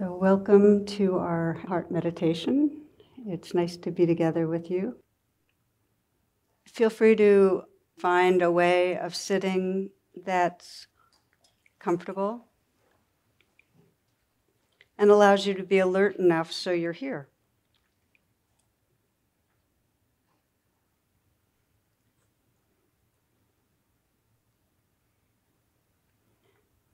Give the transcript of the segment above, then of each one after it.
So, welcome to our heart meditation. It's nice to be together with you. Feel free to find a way of sitting that's comfortable and allows you to be alert enough so you're here.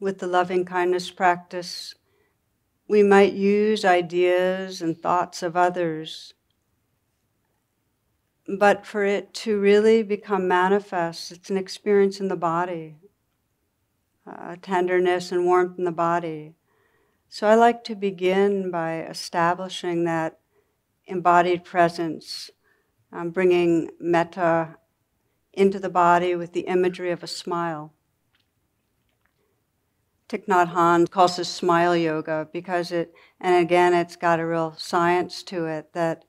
With the loving kindness practice, we might use ideas and thoughts of others, but for it to really become manifest, it's an experience in the body, uh, tenderness and warmth in the body. So I like to begin by establishing that embodied presence, um, bringing metta into the body with the imagery of a smile. Thich Nhat Hanh calls this smile yoga because it, and again, it's got a real science to it that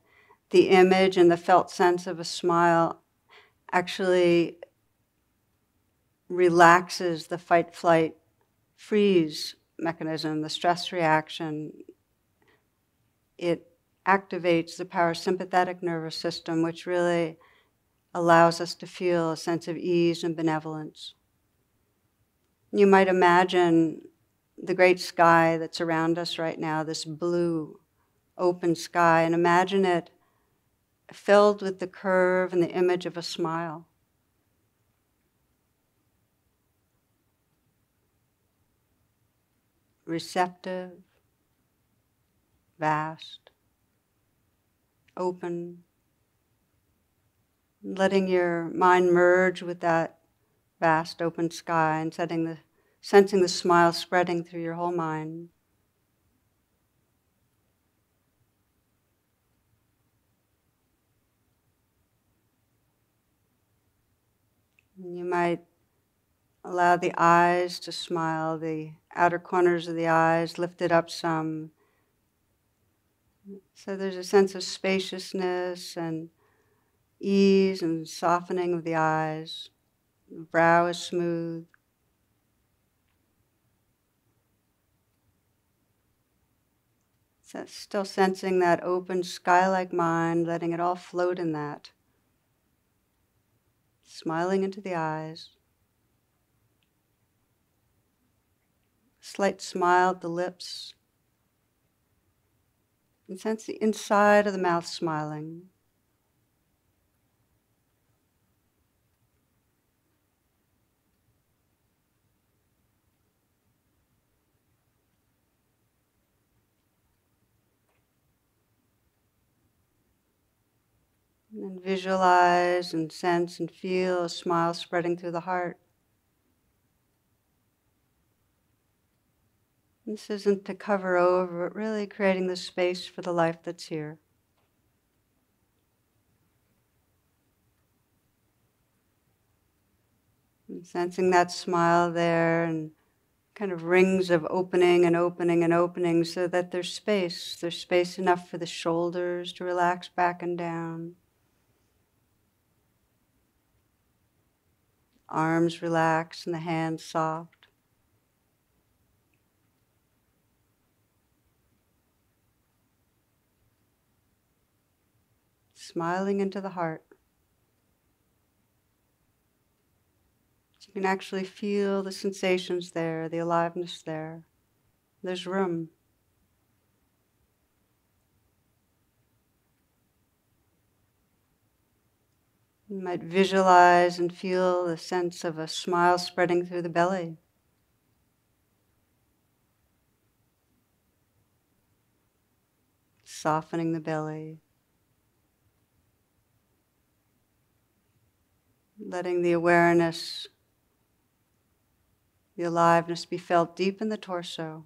the image and the felt sense of a smile actually relaxes the fight, flight, freeze mechanism, the stress reaction. It activates the parasympathetic nervous system, which really allows us to feel a sense of ease and benevolence. You might imagine the great sky that's around us right now, this blue, open sky, and imagine it filled with the curve and the image of a smile. Receptive, vast, open, letting your mind merge with that vast open sky and setting the, sensing the smile spreading through your whole mind. You might allow the eyes to smile, the outer corners of the eyes lifted up some. So there's a sense of spaciousness and ease and softening of the eyes. The brow is smooth. Still sensing that open sky like mind, letting it all float in that. Smiling into the eyes. Slight smile at the lips. And sense the inside of the mouth smiling. And visualize and sense and feel a smile spreading through the heart. This isn't to cover over, but really creating the space for the life that's here. And sensing that smile there and kind of rings of opening and opening and opening so that there's space. There's space enough for the shoulders to relax back and down. Arms relaxed and the hands soft. Smiling into the heart. So you can actually feel the sensations there, the aliveness there. There's room. You might visualize and feel the sense of a smile spreading through the belly. Softening the belly. Letting the awareness, the aliveness be felt deep in the torso.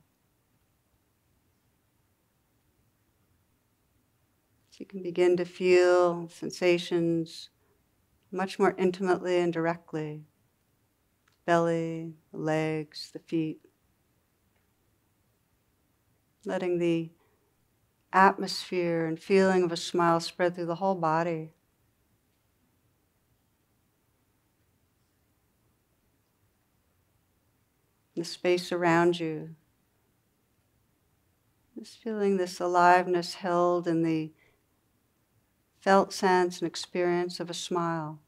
So you can begin to feel sensations much more intimately and directly. Belly, legs, the feet. Letting the atmosphere and feeling of a smile spread through the whole body. The space around you. Just feeling this aliveness held in the felt sense and experience of a smile.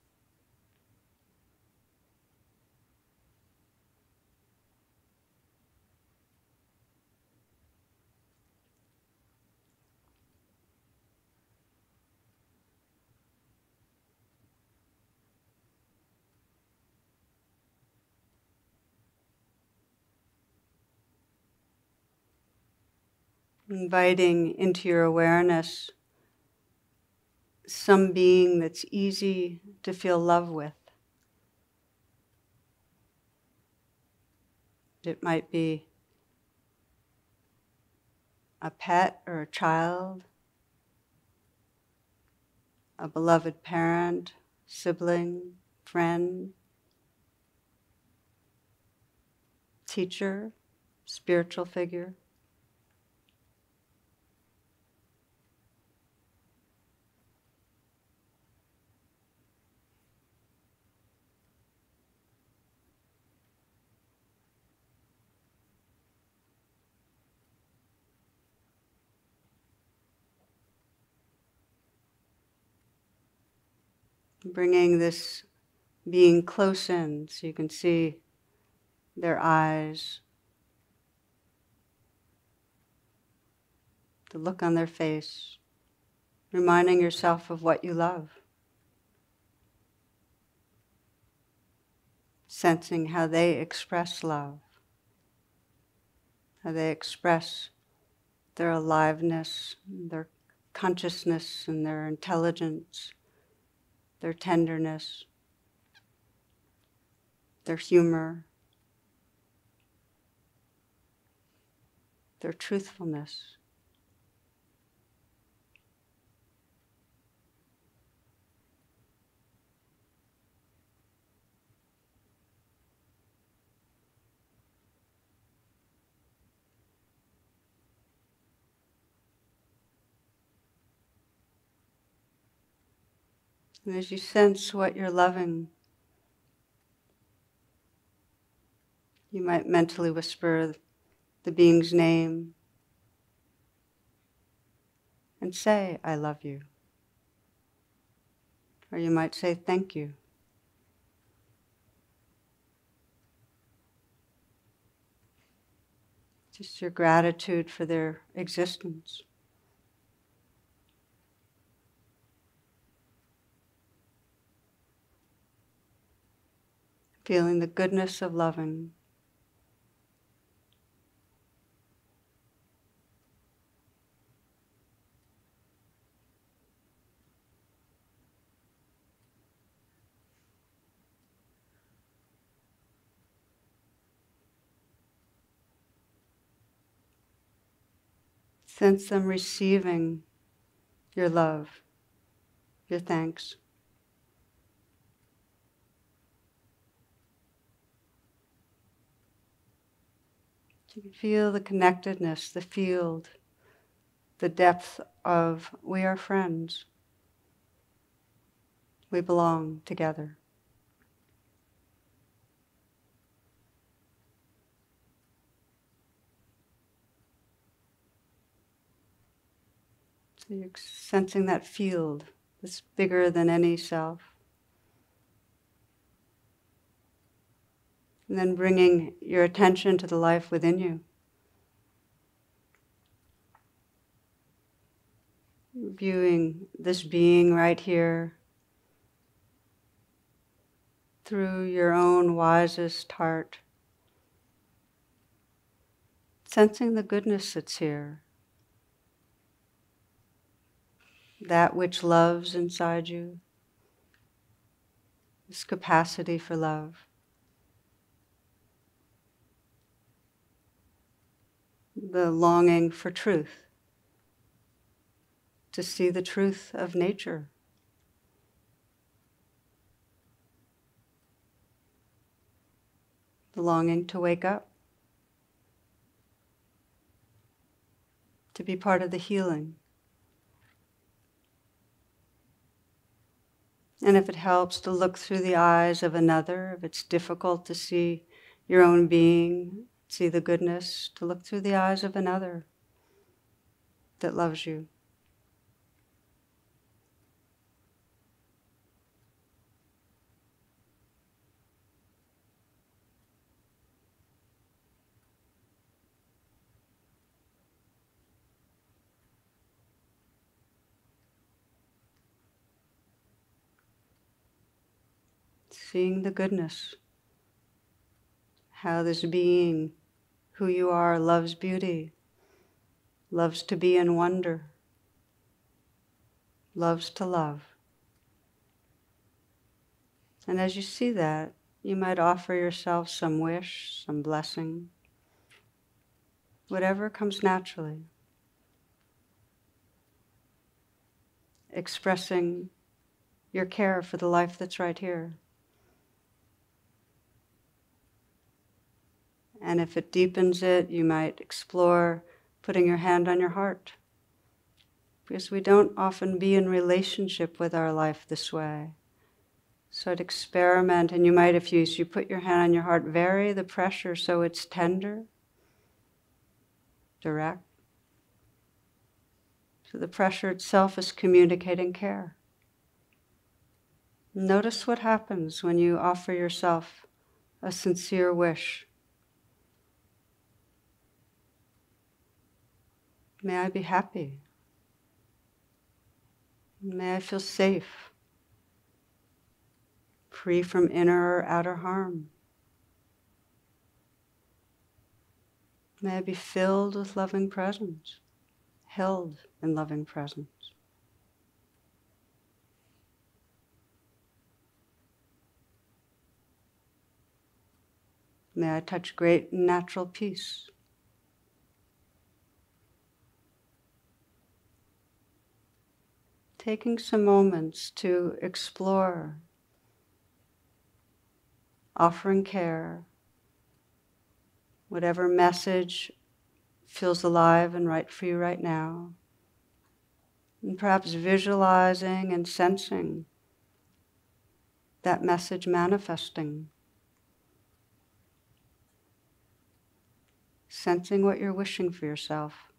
inviting into your awareness some being that's easy to feel love with. It might be a pet or a child, a beloved parent, sibling, friend, teacher, spiritual figure. Bringing this being close in so you can see their eyes, the look on their face, reminding yourself of what you love, sensing how they express love, how they express their aliveness, their consciousness, and their intelligence their tenderness, their humor, their truthfulness. And as you sense what you're loving, you might mentally whisper the being's name and say, I love you. Or you might say, Thank you. Just your gratitude for their existence. Feeling the goodness of loving. Sense them receiving your love, your thanks. You can feel the connectedness, the field, the depth of we are friends. We belong together. So you're sensing that field that's bigger than any self. And then bringing your attention to the life within you. Viewing this being right here through your own wisest heart. Sensing the goodness that's here. That which loves inside you. This capacity for love. The longing for truth, to see the truth of nature. The longing to wake up, to be part of the healing. And if it helps to look through the eyes of another, if it's difficult to see your own being see the goodness, to look through the eyes of another. that loves you. seeing the goodness, how this being, who you are, loves beauty, loves to be in wonder, loves to love. And as you see that, you might offer yourself some wish, some blessing, whatever comes naturally. Expressing your care for the life that's right here. And if it deepens it, you might explore putting your hand on your heart. Because we don't often be in relationship with our life this way. So experiment, and you might, if you, you put your hand on your heart, vary the pressure so it's tender, direct. So the pressure itself is communicating care. Notice what happens when you offer yourself a sincere wish. May I be happy. May I feel safe, free from inner or outer harm. May I be filled with loving presence, held in loving presence. May I touch great natural peace. Taking some moments to explore, offering care, whatever message feels alive and right for you right now, and perhaps visualizing and sensing that message manifesting. Sensing what you're wishing for yourself.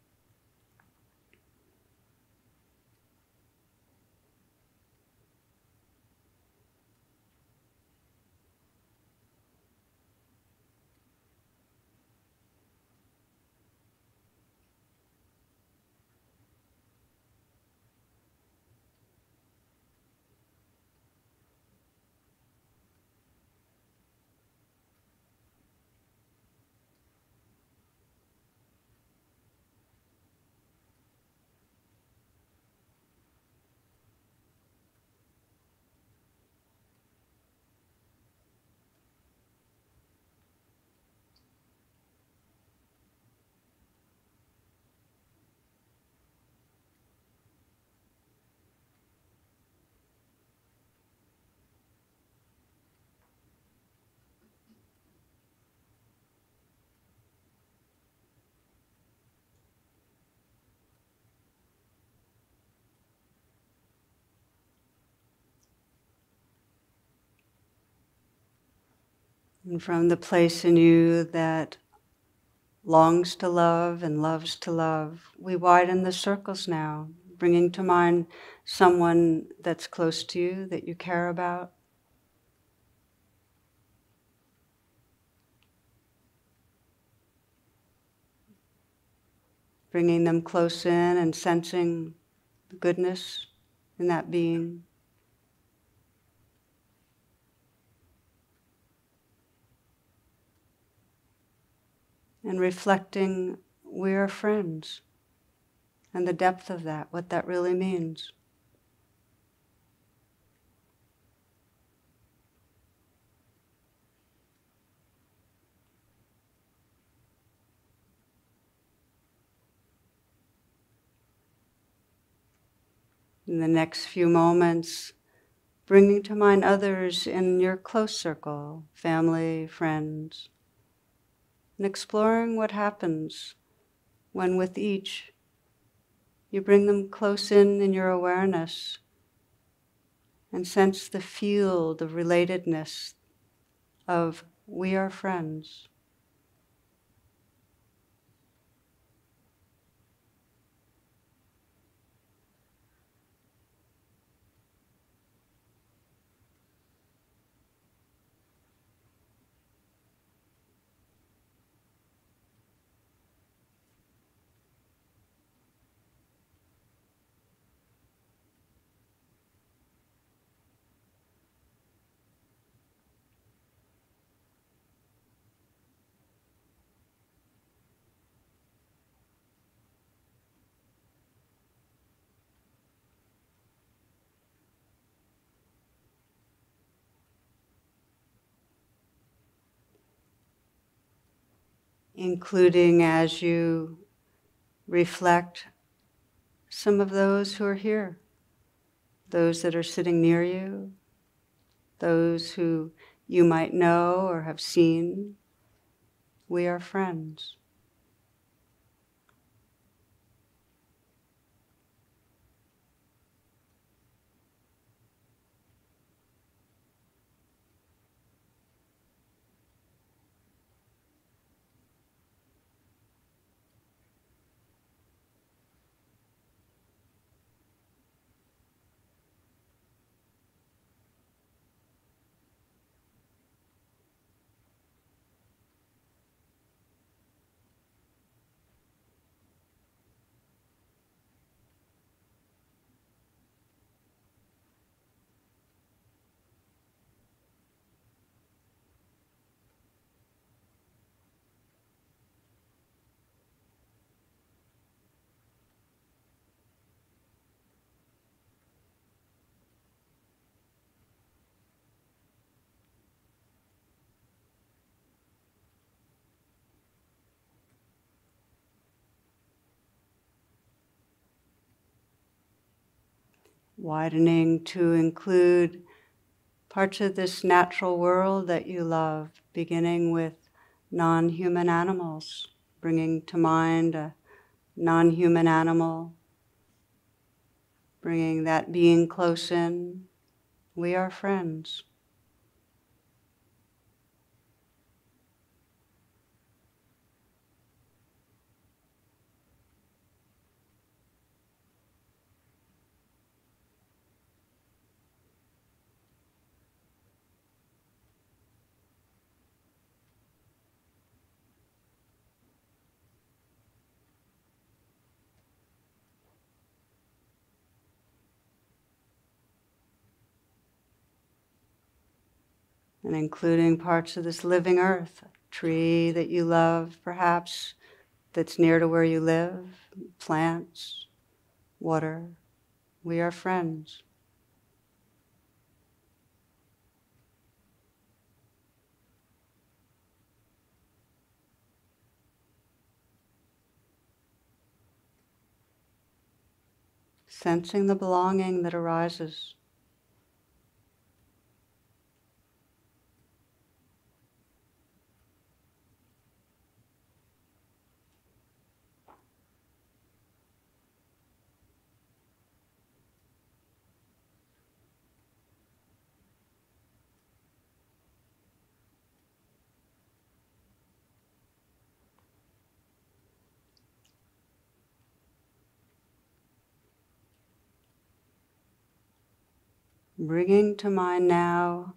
And from the place in you that longs to love and loves to love, we widen the circles now, bringing to mind someone that's close to you, that you care about. Bringing them close in and sensing the goodness in that being. And reflecting we are friends and the depth of that, what that really means. In the next few moments, bringing to mind others in your close circle, family, friends and exploring what happens when with each you bring them close in in your awareness and sense the field of relatedness of we are friends. Including as you reflect some of those who are here, those that are sitting near you, those who you might know or have seen. We are friends. Widening to include parts of this natural world that you love, beginning with non human animals, bringing to mind a non human animal, bringing that being close in. We are friends. And including parts of this living earth, a tree that you love, perhaps, that's near to where you live, plants, water. We are friends. Sensing the belonging that arises. Bringing to mind now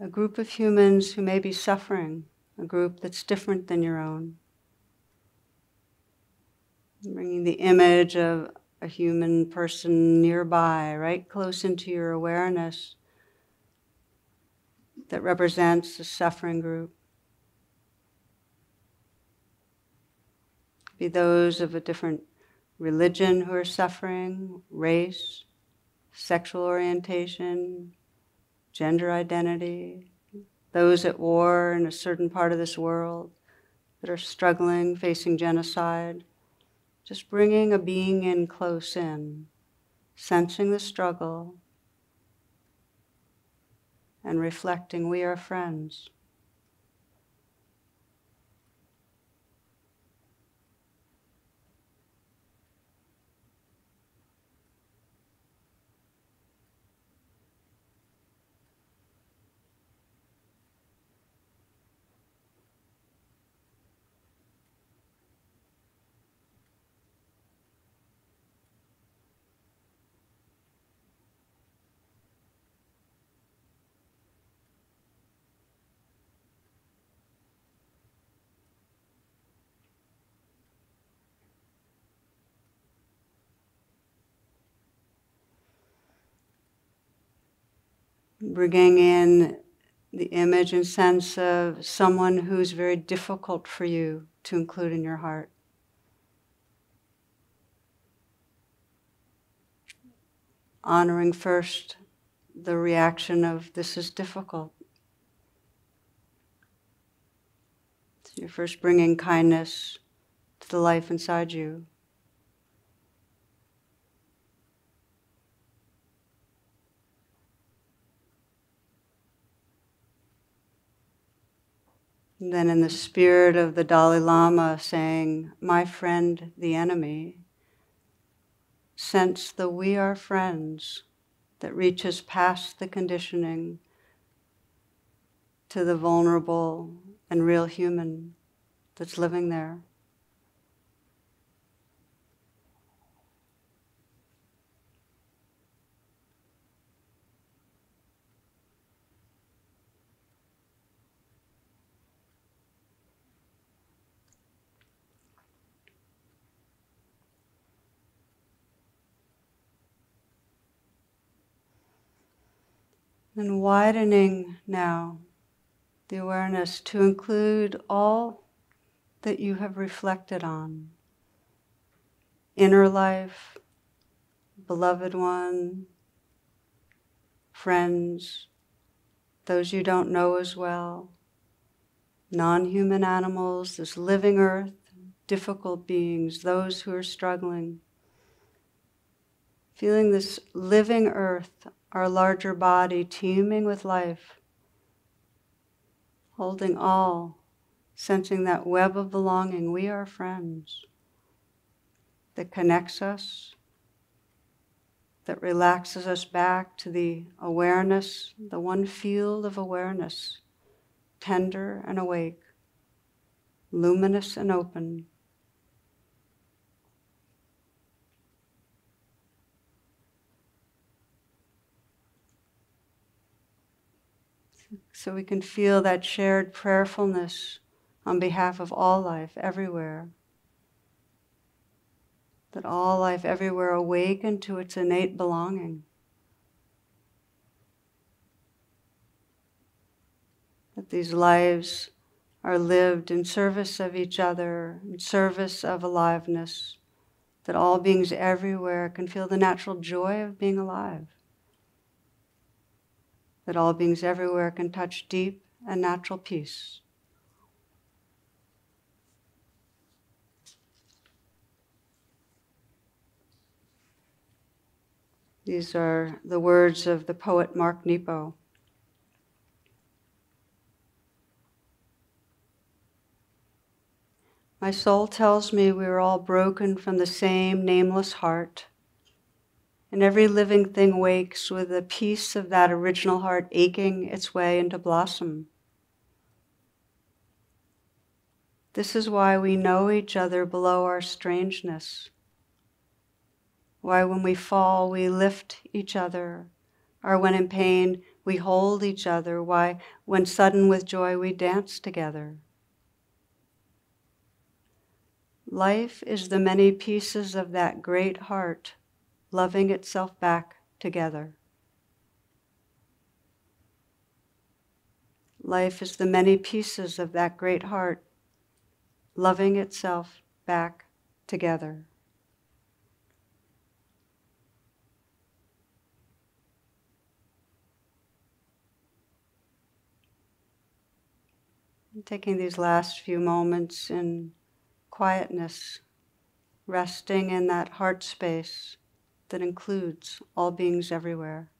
a group of humans who may be suffering, a group that's different than your own. Bringing the image of a human person nearby, right close into your awareness, that represents a suffering group. Be those of a different religion who are suffering, race, sexual orientation, gender identity, those at war in a certain part of this world that are struggling, facing genocide. Just bringing a being in close in, sensing the struggle, and reflecting we are friends. Bringing in the image and sense of someone who's very difficult for you to include in your heart. Honoring first the reaction of this is difficult. So You're first bringing kindness to the life inside you. And then, in the spirit of the Dalai Lama saying, My friend, the enemy, sense the we are friends that reaches past the conditioning to the vulnerable and real human that's living there. And widening now the awareness to include all that you have reflected on inner life, beloved one, friends, those you don't know as well, non human animals, this living earth, difficult beings, those who are struggling. Feeling this living earth our larger body teeming with life, holding all, sensing that web of belonging. We are friends that connects us, that relaxes us back to the awareness, the one field of awareness, tender and awake, luminous and open. So we can feel that shared prayerfulness on behalf of all life everywhere. That all life everywhere awaken to its innate belonging. That these lives are lived in service of each other, in service of aliveness, that all beings everywhere can feel the natural joy of being alive that all beings everywhere can touch deep and natural peace. These are the words of the poet Mark Nepo. My soul tells me we are all broken from the same nameless heart and every living thing wakes with a piece of that original heart aching its way into blossom. This is why we know each other below our strangeness. Why, when we fall, we lift each other, or when in pain, we hold each other. Why, when sudden with joy, we dance together. Life is the many pieces of that great heart loving itself back together. Life is the many pieces of that great heart, loving itself back together. taking these last few moments in quietness, resting in that heart space that includes all beings everywhere.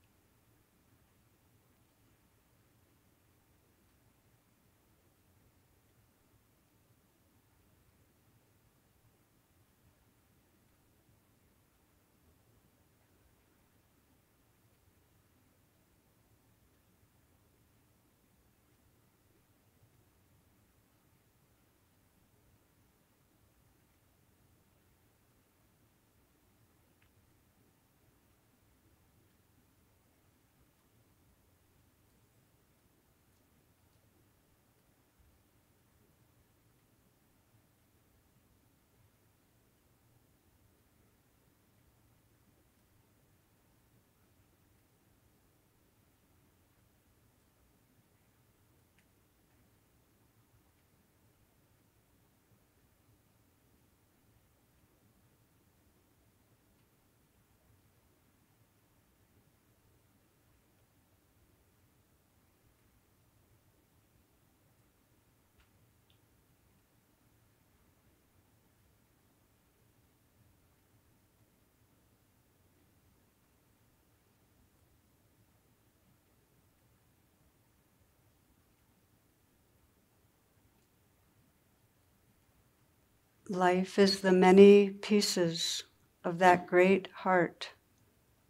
Life is the many pieces of that great heart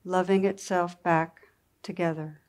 loving itself back together.